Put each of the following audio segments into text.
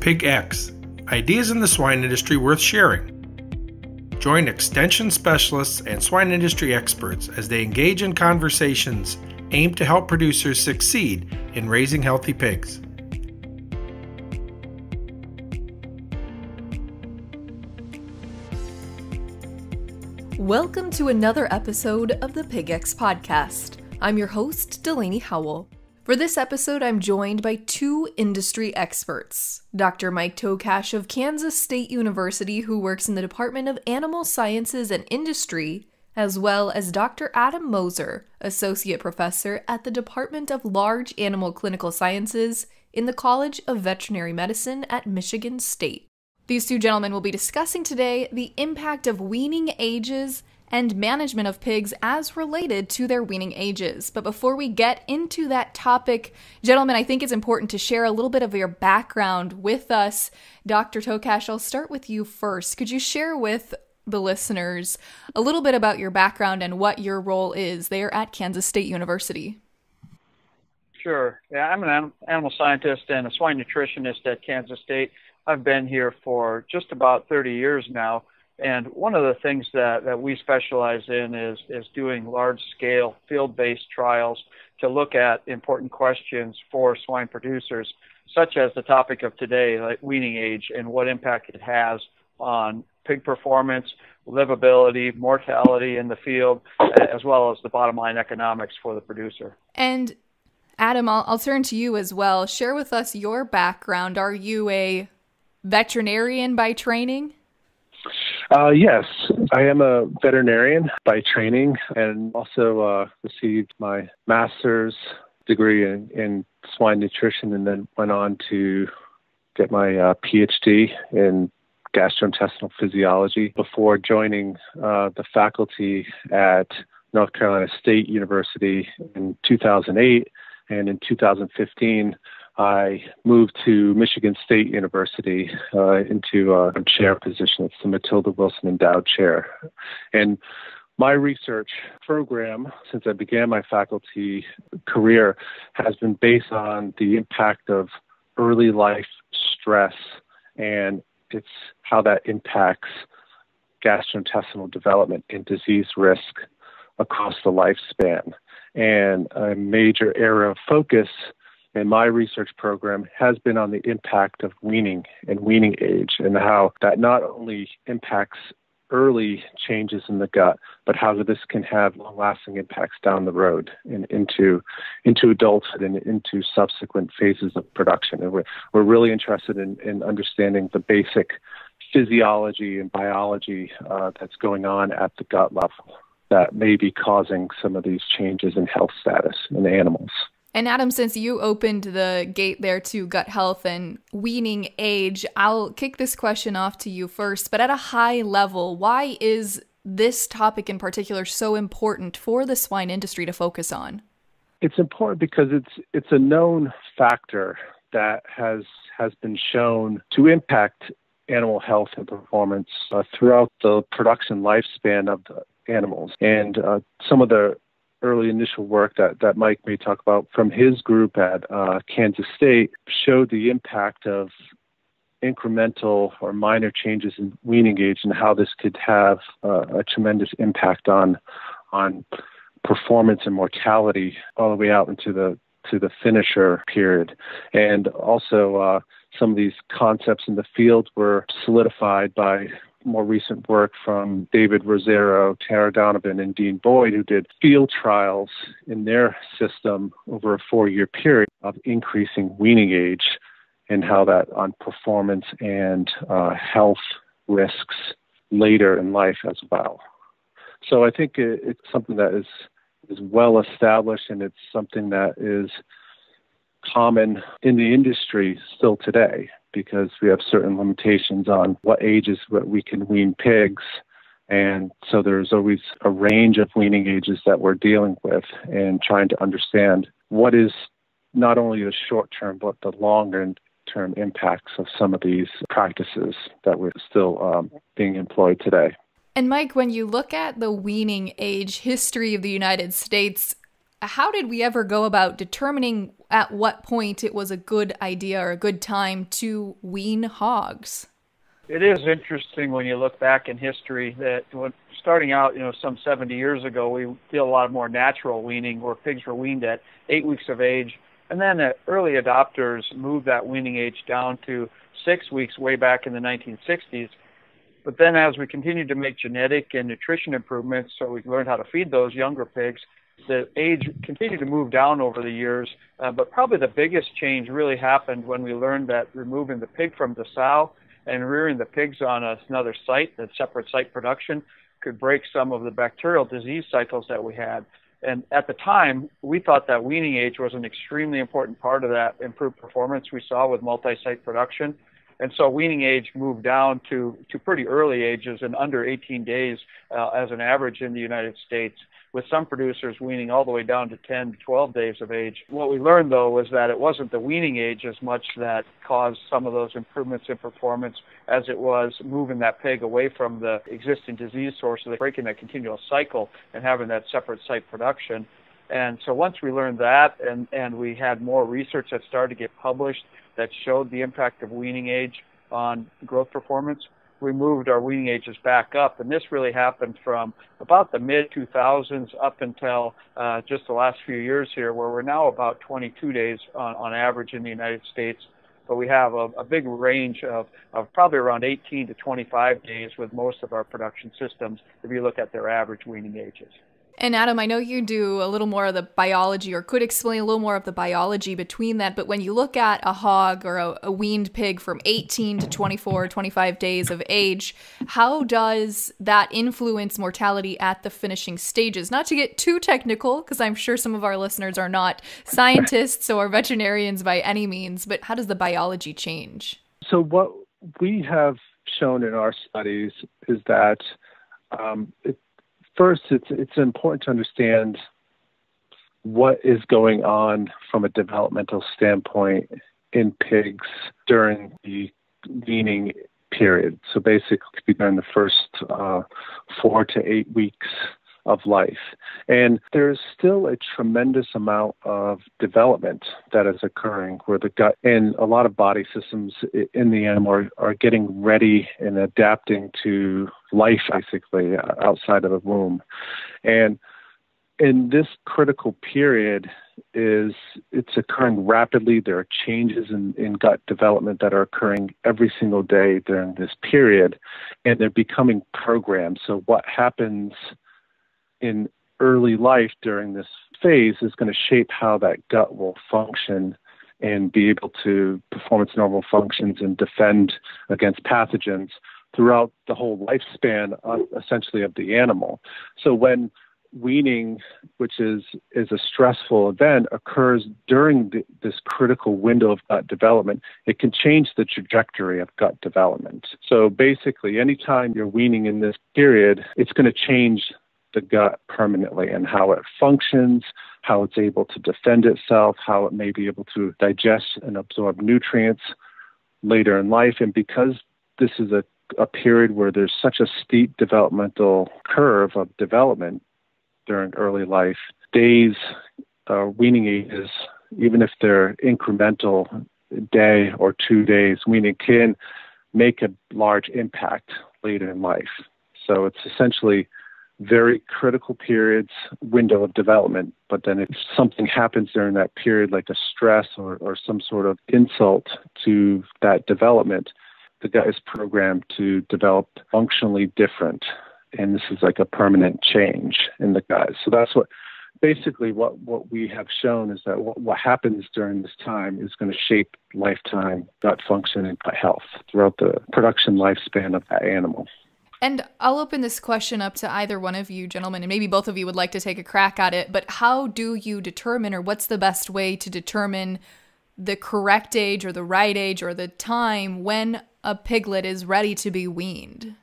Pig X Ideas in the Swine Industry Worth Sharing. Join extension specialists and swine industry experts as they engage in conversations aimed to help producers succeed in raising healthy pigs. Welcome to another episode of the PigX podcast. I'm your host, Delaney Howell. For this episode, I'm joined by two industry experts Dr. Mike Tokach of Kansas State University, who works in the Department of Animal Sciences and Industry, as well as Dr. Adam Moeser, Associate Professor at the Department of Large Animal Clinical Sciences in the College of Veterinary Medicine at Michigan State. These two gentlemen will be discussing today the impact of weaning ages and management of pigs as related to their weaning ages. But before we get into that topic, gentlemen, I think it's important to share a little bit of your background with us. Dr. Tokach, I'll start with you first. Could you share with the listeners a little bit about your background and what your role is there at Kansas State University? Sure. Yeah, I'm an animal scientist and a swine nutritionist at Kansas State. I've been here for just about 30 years now. And one of the things that, that we specialize in is, is doing large scale field based trials to look at important questions for swine producers, such as the topic of today, like weaning age and what impact it has on pig performance, livability, mortality in the field, as well as the bottom line economics for the producer. And Adam, I'll, I'll turn to you as well. Share with us your background. Are you a veterinarian by training? Uh, yes, I am a veterinarian by training and also uh, received my master's degree in, in, swine nutrition and then went on to get my uh, PhD in gastrointestinal physiology before joining uh, the faculty at North Carolina State University in 2008. And in 2015, I moved to Michigan State University uh, into a chair position. It's the Matilda Wilson Endowed Chair. And my research program, since I began my faculty career, has been based on the impact of early life stress and it's how that impacts gastrointestinal development and disease risk across the lifespan. And a major area of focus in my research program has been on the impact of weaning and weaning age and how that not only impacts early changes in the gut, but how this can have long-lasting impacts down the road and into into adulthood and into subsequent phases of production. And we're we're really interested in, in understanding the basic physiology and biology uh, that's going on at the gut level that may be causing some of these changes in health status in animals. And Adam, since you opened the gate there to gut health and weaning age, I'll kick this question off to you first. But at a high level, why is this topic in particular so important for the swine industry to focus on? It's important because it's it's a known factor that has has been shown to impact animal health and performance uh, throughout the production lifespan of the animals. And uh, some of the early initial work that, that Mike may talk about from his group at uh, Kansas State showed the impact of incremental or minor changes in weaning age and how this could have uh, a tremendous impact on on performance and mortality all the way out into the to the finisher period. And also uh, some of these concepts in the field were solidified by more recent work from David Rosero, Tara Donovan, and Dean Boyd, who did field trials in their system over a four year period of increasing weaning age and how that on performance and uh, health risks later in life as well. So I think it, it's something that is is well established and it's something that is common in the industry still today because we have certain limitations on what ages we can wean pigs. And so there's always a range of weaning ages that we're dealing with and trying to understand what is not only the short term, but the longer term impacts of some of these practices that we're still um, being employed today. And Mike, when you look at the weaning age history of the United States, how did we ever go about determining at what point it was a good idea or a good time to wean hogs? It is interesting when you look back in history that when starting out, you know, some 70 years ago, we did a lot of more natural weaning where pigs were weaned at eight weeks of age. And then the early adopters moved that weaning age down to six weeks way back in the 1960s. But then as we continued to make genetic and nutrition improvements so we learned how to feed those younger pigs, the age continued to move down over the years, uh, but probably the biggest change really happened when we learned that removing the pig from the sow and rearing the pigs on a, another site, that separate site production, could break some of the bacterial disease cycles that we had. And at the time, we thought that weaning age was an extremely important part of that improved performance we saw with multi-site production. And so weaning age moved down to, to pretty early ages and under 18 days uh, as an average in the United States with some producers weaning all the way down to 10 to 12 days of age. What we learned though was that it wasn't the weaning age as much that caused some of those improvements in performance as it was moving that pig away from the existing disease source, so breaking that continual cycle and having that separate site production. And so once we learned that and, and we had more research that started to get published that showed the impact of weaning age on growth performance, we moved our weaning ages back up. And this really happened from about the mid 2000s up until uh, just the last few years here, where we're now about 22 days on, on average in the United States. But we have a, a big range of, of probably around 18 to 25 days with most of our production systems if you look at their average weaning ages. And Adam, I know you do a little more of the biology or could explain a little more of the biology between that, but when you look at a hog or a, a, weaned pig from 18 to 24, 25 days of age, how does that influence mortality at the finishing stages? Not to get too technical, because I'm sure some of our listeners are not scientists or veterinarians by any means, but how does the biology change? So, what we have shown in our studies is that um, it, first, it's it's important to understand what is going on from a developmental standpoint in pigs during the weaning period. So basically, during the first uh, four to eight weeks of life. And there's still a tremendous amount of development that is occurring where the gut and a lot of body systems in the animal are, are getting ready and adapting to life, basically, uh, outside of the womb. And in this critical period is it's occurring rapidly there are changes in, in gut development that are occurring every single day during this period and they're becoming programmed so what happens in early life during this phase is going to shape how that gut will function and be able to perform its normal functions and defend against pathogens throughout the whole lifespan, uh, essentially, of the animal. So when weaning, which is is a stressful event, occurs during the, this critical window of gut development, it can change the trajectory of gut development. So basically, anytime you're weaning in this period, it's going to change the gut permanently and how it functions, how it's able to defend itself, how it may be able to digest and absorb nutrients later in life. And because this is a, a period where there's such a steep developmental curve of development during early life, days, uh, weaning ages, even if they're incremental day or two days, weaning can make a large impact later in life. So it's essentially very critical periods window of development. But then if something happens during that period, like a stress or, or some sort of insult to that development, the gut is programmed to develop functionally different. And this is like a permanent change in the gut. So that's what basically what, what we have shown is that what, what happens during this time is going to shape lifetime gut function and gut health throughout the production lifespan of that animal. And I'll open this question up to either one of you gentlemen, and maybe both of you would like to take a crack at it. But how do you determine, or what's the best way to determine the correct age, or the right age, or the time when a piglet is ready to be weaned?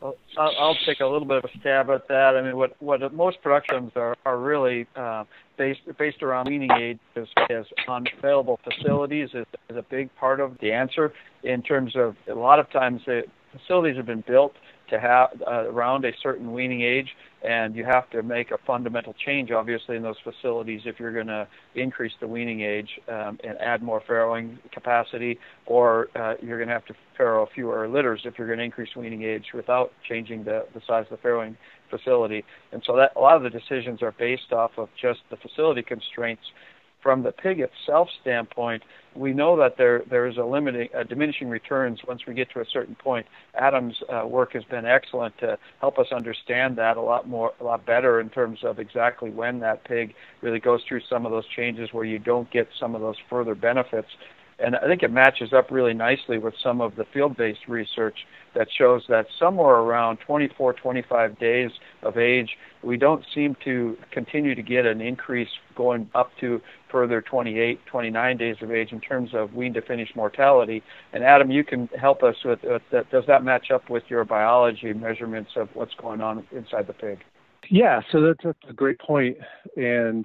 Well, I'll, take a little bit of a stab at that. I mean, what what most productions are are really uh, based based around weaning age is, is on available facilities is, is a big part of the answer in terms of a lot of times it, facilities have been built to have uh, around a certain weaning age, and you have to make a fundamental change, obviously, in those facilities if you're going to increase the weaning age um, and add more farrowing capacity, or uh, you're going to have to farrow fewer litters if you're going to increase weaning age without changing the, the size of the farrowing facility. And so that a lot of the decisions are based off of just the facility constraints from the pig itself standpoint, we know that there there is a limiting, a diminishing returns once we get to a certain point. Adam's uh, work has been excellent to help us understand that a lot more, a lot better in terms of exactly when that pig really goes through some of those changes where you don't get some of those further benefits and I think it matches up really nicely with some of the field based research that shows that somewhere around 24, 25 days of age, we don't seem to continue to get an increase going up to further 28, 29 days of age in terms of wean to finish mortality. And Adam, you can help us with, with that. Does that match up with your biology measurements of what's going on inside the pig? Yeah, so that's a great point. And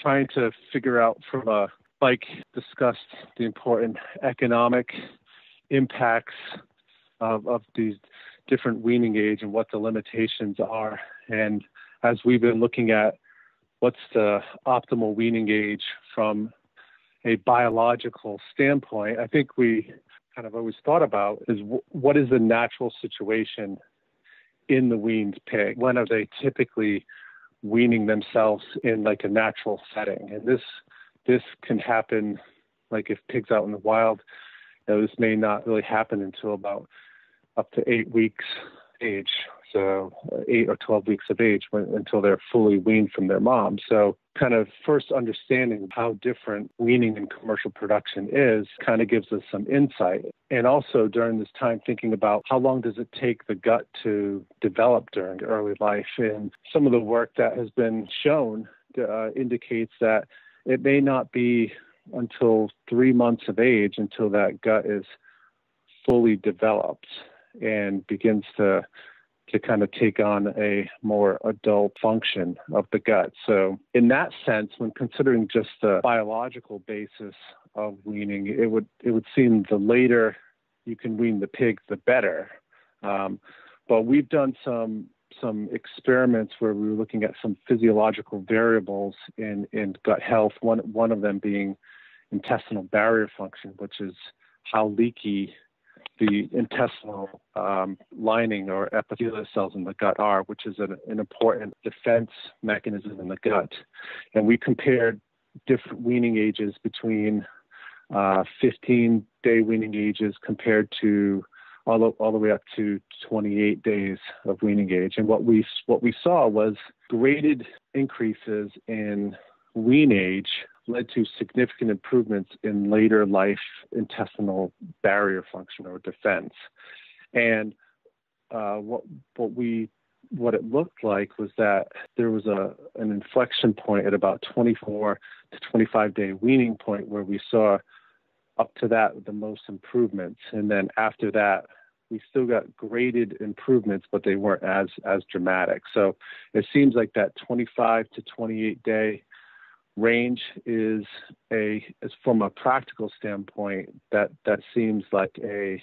trying to figure out from a Mike discussed the important economic impacts of, of these different weaning age and what the limitations are. And as we've been looking at what's the optimal weaning age from a biological standpoint, I think we kind of always thought about is w- what is the natural situation in the weaned pig? When are they typically weaning themselves in like a natural setting? And this this can happen like if pigs out in the wild you know, this may not really happen until about up to eight weeks age so uh, eight or 12 weeks of age when, until they're fully weaned from their mom. So, kind of first understanding how different weaning and commercial production is kind of gives us some insight. And also during this time, thinking about how long does it take the gut to develop during early life. And some of the work that has been shown uh, indicates that it may not be until three months of age until that gut is fully developed and begins to to kind of take on a more adult function of the gut. So, in that sense, when considering just the biological basis of weaning, it would it would seem the later you can wean the pig, the better. Um, but we've done some some experiments where we were looking at some physiological variables in, in gut health, one, one of them being intestinal barrier function, which is how leaky the intestinal um, lining or epithelial cells in the gut are, which is an, an important defense mechanism in the gut. And we compared different weaning ages between uh, 15 day weaning ages compared to all the, all the way up to 28 days of weaning age. And what we what we saw was graded increases in wean age led to significant improvements in later life intestinal barrier function or defense. And uh, what what we what it looked like was that there was a an inflection point at about 24 to 25 day weaning point where we saw up to that the most improvements. And then after that we still got graded improvements but they weren't as as dramatic. So it seems like that 25 to 28 day range is a is from a practical standpoint that that seems like a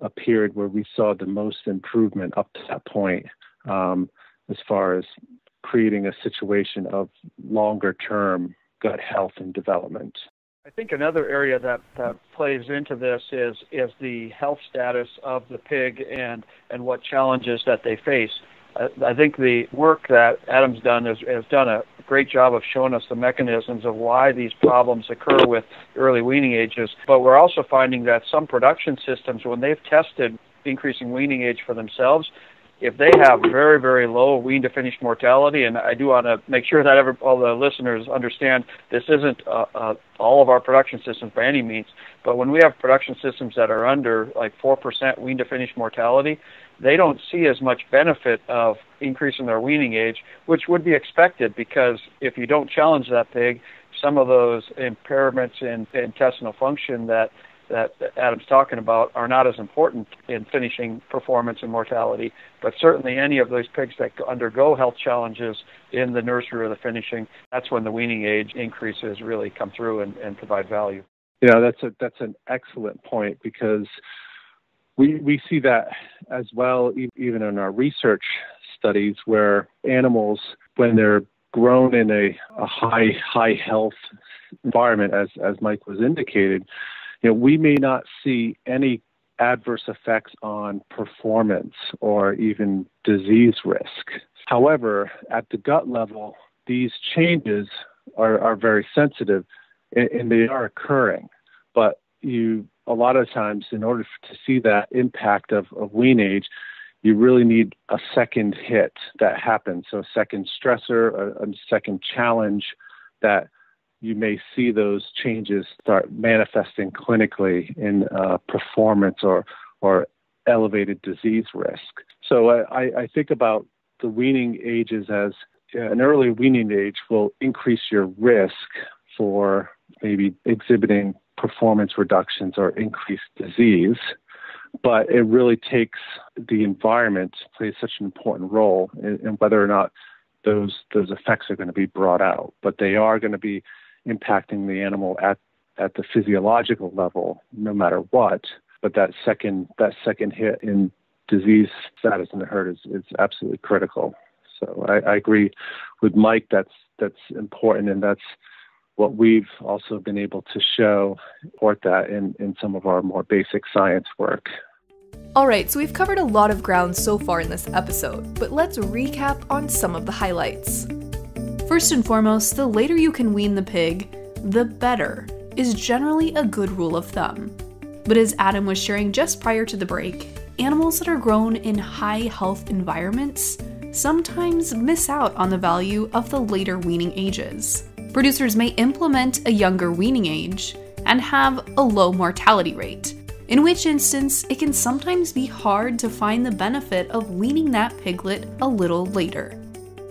a period where we saw the most improvement up to that point um, as far as creating a situation of longer term gut health and development think another area that, that plays into this is is the health status of the pig and and what challenges that they face. I, I think the work that Adam's done has, has done a great job of showing us the mechanisms of why these problems occur with early weaning ages. But we're also finding that some production systems, when they've tested increasing weaning age for themselves, if they have very, very low wean to finish mortality, and I do want to make sure that every, all the listeners understand this isn't uh, uh, all of our production systems by any means, but when we have production systems that are under like 4% wean to finish mortality, they don't see as much benefit of increasing their weaning age, which would be expected because if you don't challenge that pig, some of those impairments in intestinal function that Adam's talking about are not as important in finishing performance and mortality, but certainly any of those pigs that undergo health challenges in the nursery or the finishing, that's when the weaning age increases really come through and, and provide value. You know, that's a that's an excellent point because we, we see that as well, even in our research studies, where animals, when they're grown in a, a high high health environment, as as Mike was indicated, you know, we may not see any adverse effects on performance or even disease risk. However, at the gut level, these changes are, are very sensitive and, they are occurring. But you, a lot of times, in order to see that impact of, of wean age, you really need a second hit that happens. So, a second stressor, a, a second challenge that you may see those changes start manifesting clinically in uh, performance or or elevated disease risk. So I, I think about the weaning ages as an early weaning age will increase your risk for maybe exhibiting performance reductions or increased disease. But it really takes the environment plays such an important role in, in whether or not those those effects are going to be brought out. But they are going to be impacting the animal at at the physiological level, no matter what. But that second that second hit in disease status in the herd is, is absolutely critical. So I, I agree with Mike. That's that's important, and that's what we've also been able to show support that in, in some of our more basic science work. All right, so we've covered a lot of ground so far in this episode, but let's recap on some of the highlights. First and foremost, the later you can wean the pig, the better, is generally a good rule of thumb. But as Adam was sharing just prior to the break, animals that are grown in high health environments sometimes miss out on the value of the later weaning ages. Producers may implement a younger weaning age and have a low mortality rate, in which instance it can sometimes be hard to find the benefit of weaning that piglet a little later.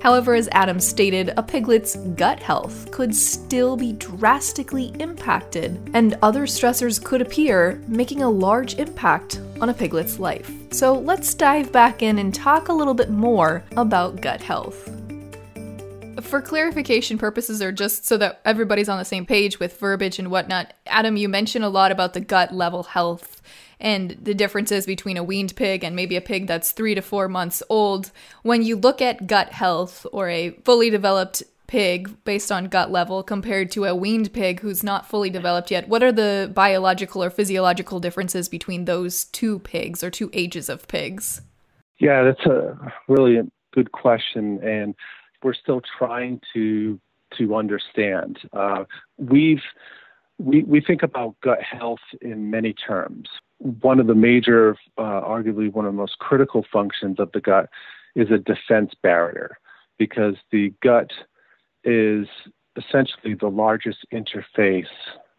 However, as Adam stated, a piglet's gut health could still be drastically impacted, and other stressors could appear, making a large impact on a piglet's life. So let's dive back in and talk a little bit more about gut health. For clarification purposes, or just so that everybody's on the same page with verbiage and whatnot, Adam, you mentioned a lot about the gut level health and the differences between a weaned pig and maybe a pig that's three to four months old. When you look at gut health or a fully developed pig based on gut level compared to a weaned pig who's not fully developed yet, what are the biological or physiological differences between those two pigs or two ages of pigs? Yeah, that's a really good question, and we're still trying to to understand. Uh, we've we, we think about gut health in many terms one of the major, uh, arguably one of the most critical functions of the gut is a defense barrier because the gut is essentially the largest interface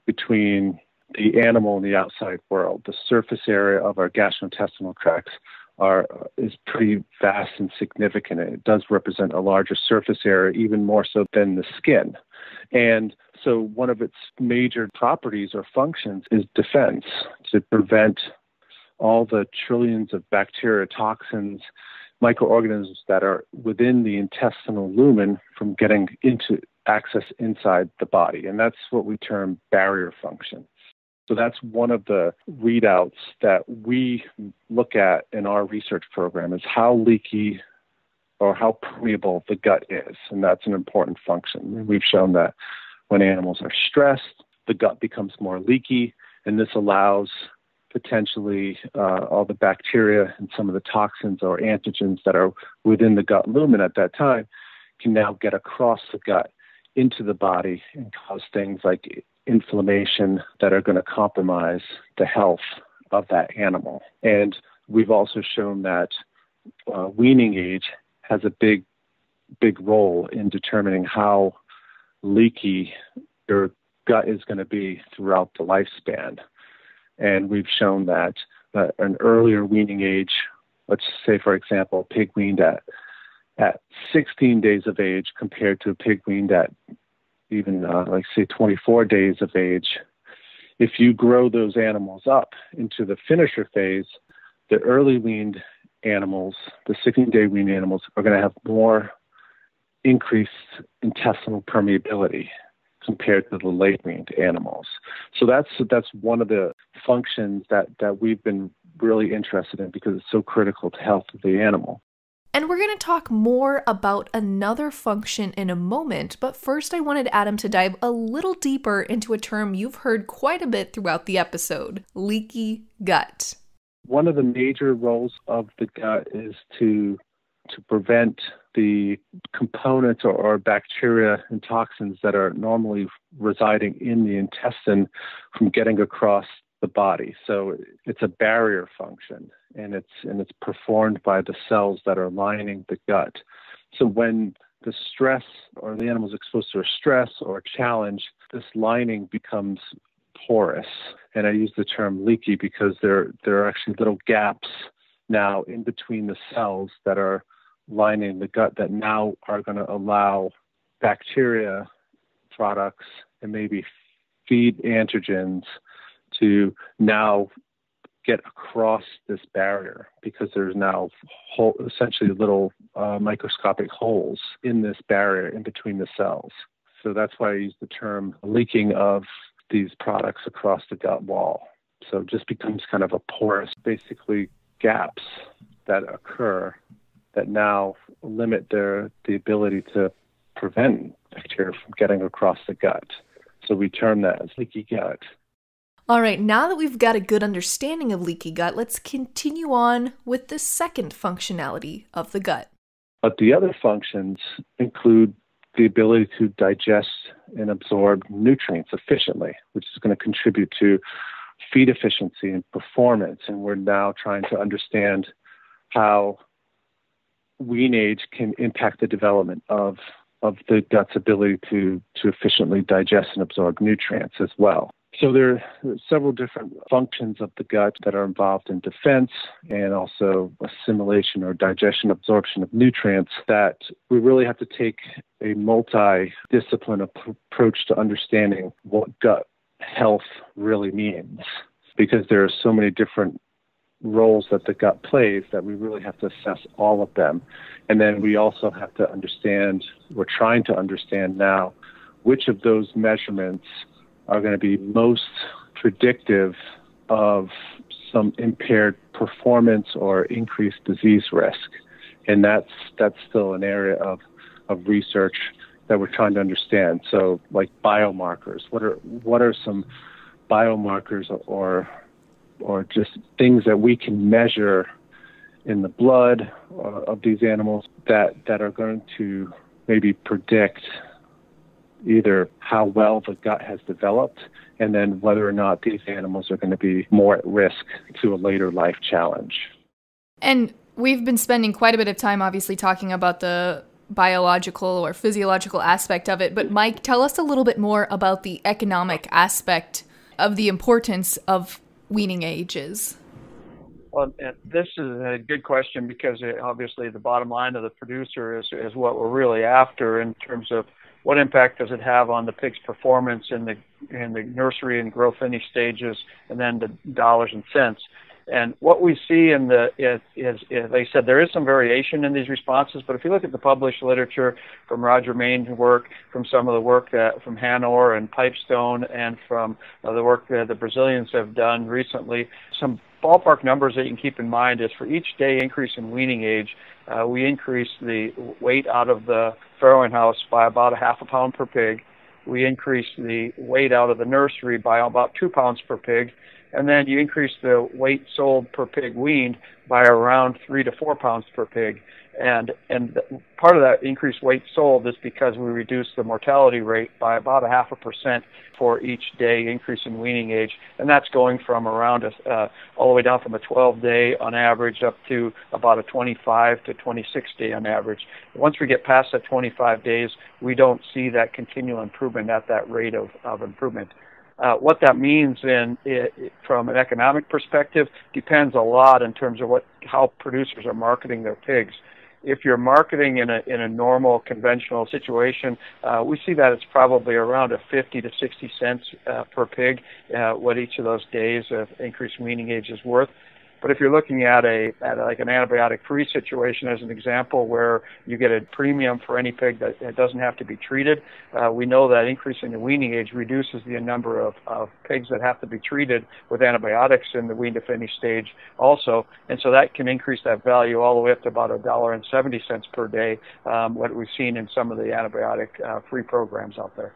between the animal and the outside world. The surface area of our gastrointestinal tracts are is pretty vast and significant. It does represent a larger surface area, even more so than the skin. And so one of its major properties or functions is defense to prevent all the trillions of bacteria, toxins, microorganisms that are within the intestinal lumen from getting into access inside the body. And that's what we term barrier function. So that's one of the readouts that we look at in our research program is how leaky or how permeable the gut is. And that's an important function. We've shown that when animals are stressed, the gut becomes more leaky, and this allows potentially uh, all the bacteria and some of the toxins or antigens that are within the gut lumen at that time can now get across the gut into the body and cause things like inflammation that are going to compromise the health of that animal. And we've also shown that uh, weaning age has a big, big role in determining how leaky your gut is going to be throughout the lifespan. And we've shown that uh, an earlier weaning age, let's say, for example, pig weaned at, at 16 days of age compared to a pig weaned at even, uh, like, say, 24 days of age, if you grow those animals up into the finisher phase, the early weaned animals, the 16 day weaned animals, are going to have more increased intestinal permeability compared to the late weaned animals. So that's that's one of the functions that, that we've been really interested in because it's so critical to health of the animal. And we're going to talk more about another function in a moment, but first I wanted Adam to dive a little deeper into a term you've heard quite a bit throughout the episode leaky gut. One of the major roles of the gut is to to prevent the components or, or, bacteria and toxins that are normally residing in the intestine from getting across the body. So it's a barrier function and it's and it's performed by the cells that are lining the gut. So when the stress or the animal is exposed to a stress or a challenge, this lining becomes porous. And I use the term leaky because there there are actually little gaps now in between the cells that are lining the gut that now are going to allow bacteria products and maybe feed antigens to now get across this barrier because there's now whole, essentially little uh, microscopic holes in this barrier in between the cells. So that's why I use the term leaking of these products across the gut wall. So it just becomes kind of a porous, basically gaps that occur that now limit their the ability to prevent bacteria from getting across the gut. So we term that as leaky gut. All right, now that we've got a good understanding of leaky gut, let's continue on with the second functionality of the gut. But the other functions include the ability to digest and absorb nutrients efficiently, which is going to contribute to feed efficiency and performance. And we're now trying to understand how wean age can impact the development of of the gut's ability to to efficiently digest and absorb nutrients as well. So there are several different functions of the gut that are involved in defense and also assimilation or digestion absorption of nutrients that we really have to take a multi-discipline approach to understanding what gut health really means because there are so many different roles that the gut plays that we really have to assess all of them. And then we also have to understand, we're trying to understand now, which of those measurements are going to be most predictive of some impaired performance or increased disease risk. And that's that's still an area of, of research that we're trying to understand. So like biomarkers, what are what are some biomarkers or or just things that we can measure in the blood uh, of these animals that, that are going to maybe predict either how well the gut has developed and then whether or not these animals are going to be more at risk to a later life challenge. And we've been spending quite a bit of time, obviously, talking about the biological or physiological aspect of it. But, Mike, tell us a little bit more about the economic aspect of the importance of weaning ages. Well, uh, this is a good question because it, obviously the bottom line of the producer is, is what we're really after in terms of what impact does it have on the pig's performance in the in the nursery and growth finish stages, and then the dollars and cents. And what we see in the is, is, is, said, there is some variation in these responses. But if you look at the published literature from Rodger Main's work, from some of the work that from Hanor and Pipestone, and from uh, the work that the Brazilians have done recently, some ballpark numbers that you can keep in mind is for each day increase in weaning age, uh, we increase the weight out of the farrowing house by about a half a pound per pig. We increase the weight out of the nursery by about two pounds per pig. And then you increase the weight sold per pig weaned by around three to four pounds per pig and and part of that increased weight sold is because we reduced the mortality rate by about a half a percent for each day increase in weaning age, and that's going from around a, uh, all the way down from a 12 day on average up to about a 25 to 26 day on average. Once we get past that 25 days, we don't see that continual improvement at that rate of, of improvement. Uh, what that means in it, from an economic perspective depends a lot in terms of what how producers are marketing their pigs if you're marketing in a in a normal conventional situation, uh, we see that it's probably around a 50 to 60 cents uh, per pig, uh, what each of those days of increased weaning age is worth. But if you're looking at a at like an antibiotic-free situation as an example, where you get a premium for any pig that, doesn't have to be treated, uh, we know that increasing the weaning age reduces the number of, of pigs that have to be treated with antibiotics in the wean to finish stage also, and so that can increase that value all the way up to about a dollar and seventy cents per day, um, what we've seen in some of the antibiotic-free uh, programs out there.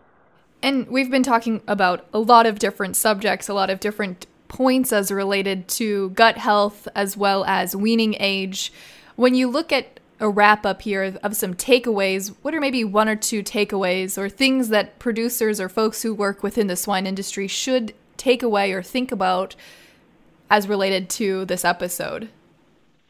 And we've been talking about a lot of different subjects, a lot of different points as related to gut health as well as weaning age. When you look at a wrap up here of some takeaways, what are maybe one or two takeaways or things that producers or folks who work within the swine industry should take away or think about as related to this episode?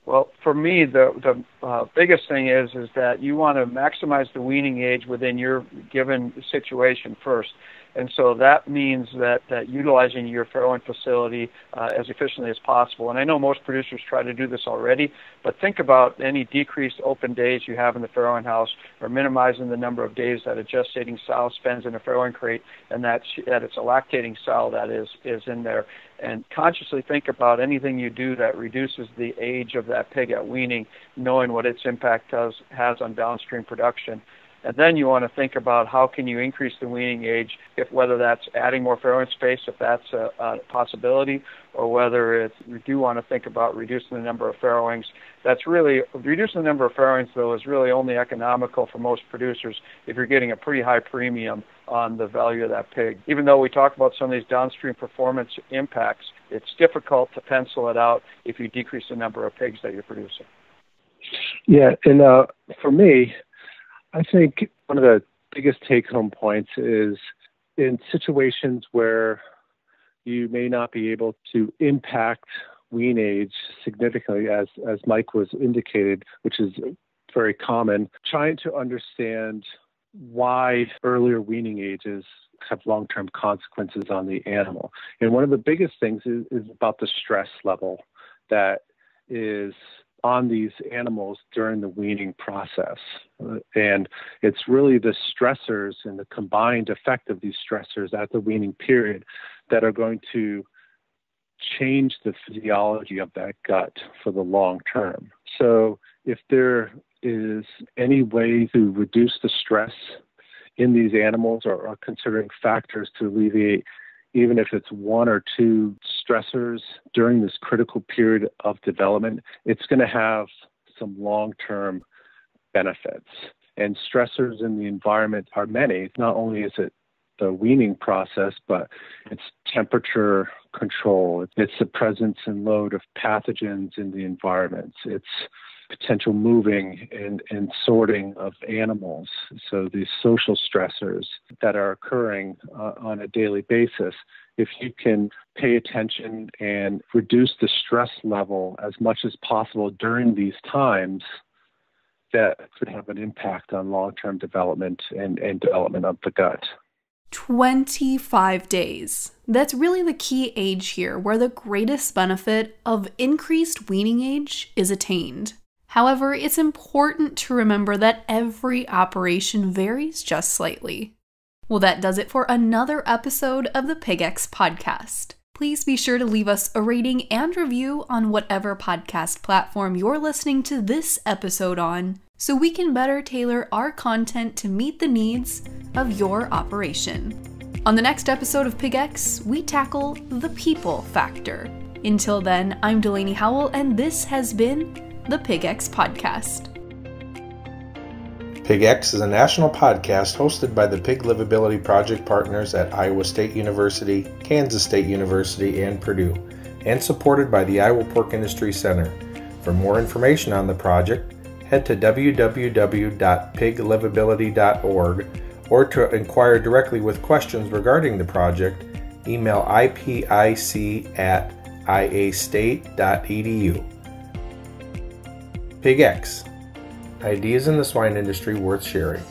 Well, for me, the the uh, biggest thing is is that you want to maximize the weaning age within your given situation first. And so that means that, that utilizing your farrowing facility uh, as efficiently as possible. And I know most producers try to do this already, but think about any decreased open days you have in the farrowing house or minimizing the number of days that a gestating sow spends in a farrowing crate and that, she, that it's a lactating sow that is, is in there. And consciously think about anything you do that reduces the age of that pig at weaning, knowing what its impact has, has on downstream production. And then you want to think about how can you increase the weaning age, if whether that's adding more farrowing space, if that's a, a possibility, or whether it's, you do want to think about reducing the number of farrowings. That's really reducing the number of farrowings though is really only economical for most producers if you're getting a pretty high premium on the value of that pig. Even though we talk about some of these downstream performance impacts, it's difficult to pencil it out if you decrease the number of pigs that you're producing. Yeah, and uh, for me, I think one of the biggest take home points is in situations where you may not be able to impact wean age significantly, as, as Mike was indicated, which is very common, trying to understand why earlier weaning ages have long term consequences on the animal. And one of the biggest things is, is about the stress level that is on these animals during the weaning process. And it's really the stressors and the combined effect of these stressors at the weaning period that are going to change the physiology of that gut for the long term. So if there is any way to reduce the stress in these animals or, or considering factors to alleviate even if it's one or two stressors during this critical period of development, it's going to have some long term benefits. And stressors in the environment are many. Not only is it the weaning process, but it's temperature control, it's the presence and load of pathogens in the environment, it's potential moving and, and sorting of animals. So these social stressors that are occurring uh, on a daily basis, if you can pay attention and reduce the stress level as much as possible during these times, that could have an impact on long-term development and, and development of the gut. 25 days. That's really the key age here, where the greatest benefit of increased weaning age is attained. However, it's important to remember that every operation varies just slightly. Well, that does it for another episode of the PigX podcast. Please be sure to leave us a rating and review on whatever podcast platform you're listening to this episode on so we can better tailor our content to meet the needs of your operation. On the next episode of PigX, we tackle the people factor. Until then, I'm Delaney Howell, and this has been the PigX Podcast. PigX is a national podcast hosted by the Pig Livability Project partners at Iowa State University, Kansas State University, and Purdue, and supported by the Iowa Pork Industry Center. For more information on the project, head to www.piglivability.org or to inquire directly with questions regarding the project, email ipic at iastate.edu. PigX Ideas in the swine industry worth sharing.